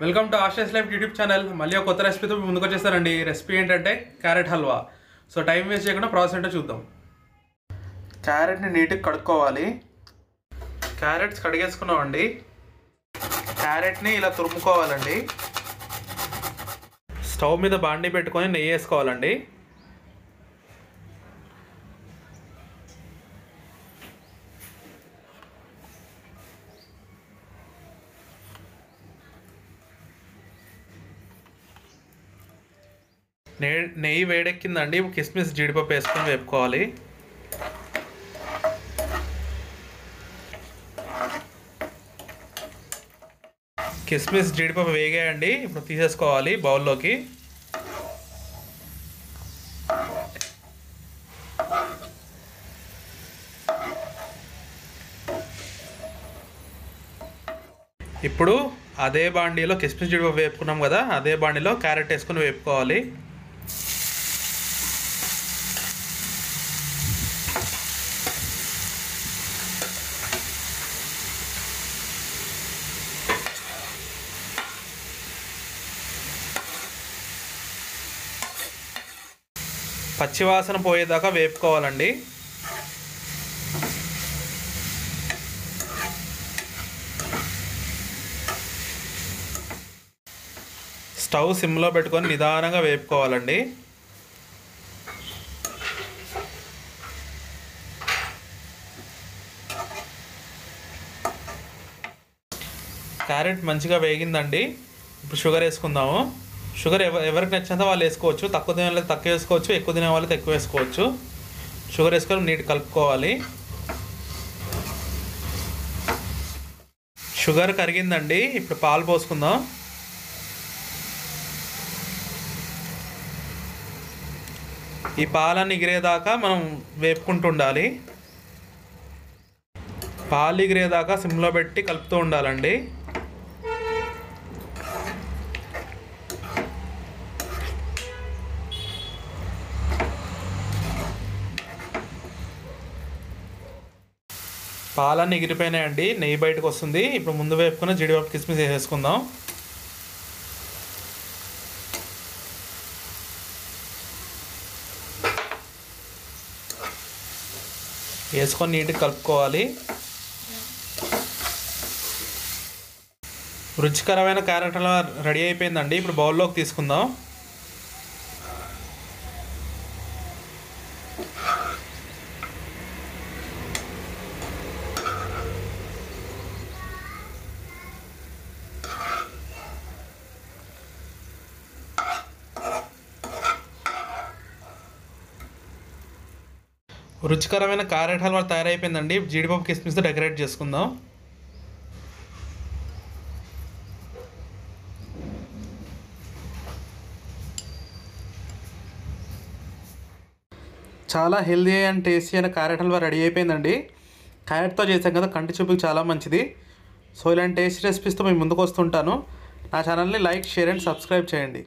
Welcome to ఆస్ట్రేస్ life YouTube channel. మళ్ళీ ఒక కొత్త రెసిపీతో ముందుకు వచ్చేసారండి. రెసిపీ ఏంటంటే carrot halwa. So time waste చేయకుండా ప్రాసెస్ ఏంటో చూద్దాం. క్యారెట్ని నీట్గా కడుక్కోవాలి. క్యారెట్స్ కడిగేసుకున్నామండి. క్యారెట్ని ఇలా తురుముకోవాలండి. స్టవ్ మీద బాండి పెట్టుకొని నెయ్యి వేసుకోవాలండి. నే నెయ్యి వేడెక్కిందండి. కిస్మిస్ జీడిపప్పు వేసుకొని వేపుకోవాలి. కిస్మిస్ జీడిపప్పు వేగాయండి. ఇప్పుడు తీసేసుకోవాలి బౌల్లోకి. ఇప్పుడు అదే బాండీలో కిస్మిస్ జీడిపప్పు వేపుకున్నాం కదా అదే బాండీలో క్యారెట్ వేసుకొని వేపుకోవాలి. పచ్చివాసన పోయేదాకా వేపుకోవాలండి. స్టవ్ సిమ్లో పెట్టుకొని నిదానంగా వేపుకోవాలండి. క్యారెట్ మంచిగా వేగిందండి. ఇప్పుడు షుగర్ వేసుకుందాము. షుగర్ ఎవరికి నచ్చినంత వాళ్ళు వేసుకోవచ్చు. తక్కువ తినే వాళ్ళకి తక్కువ వేసుకోవచ్చు. ఎక్కువ తినే వాళ్ళకి ఎక్కువ వేసుకోవచ్చు. షుగర్ వేసుకొని నీట్ కలుపుకోవాలి. షుగర్ కరిగిందండి. ఇప్పుడు పాలు పోసుకుందాం. ఈ పాలన్నీ ఎగిరేదాకా మనం వేపుకుంటూ ఉండాలి. పాలు ఎగిరేదాకా సిమ్లో పెట్టి కలుపుతూ ఉండాలండి. పాలన్నీ ఎగిరిపోయినాయండి. నెయ్యి బయటకు వస్తుంది. ఇప్పుడు ముందు వేపుకున్న జీడిపప్పు కిస్మిస్ వేసేసుకుందాం. వేసుకొని నీట్గా కలుపుకోవాలి. రుచికరమైన క్యారెట్ హల్వా రెడీ అయిపోయిందండి. ఇప్పుడు బౌల్లోకి తీసుకుందాం. రుచికరమైన క్యారెట్ హల్వా తయారైపోయిందండి. జీడిపప్పు కిస్మిస్తో డెకరేట్ చేసుకుందాం. చాలా హెల్దీ అండ్ టేస్టీ అయిన క్యారెట్ హల్వా రెడీ అయిపోయిందండి. క్యారెట్తో చేసాం కదా కంటి చూపుకి చాలా మంచిది. సో ఇలాంటి టేస్టీ రెసిపీస్తో మేము ముందుకు వస్తుంటాను. నా ఛానల్ని లైక్ షేర్ అండ్ సబ్స్క్రైబ్ చేయండి.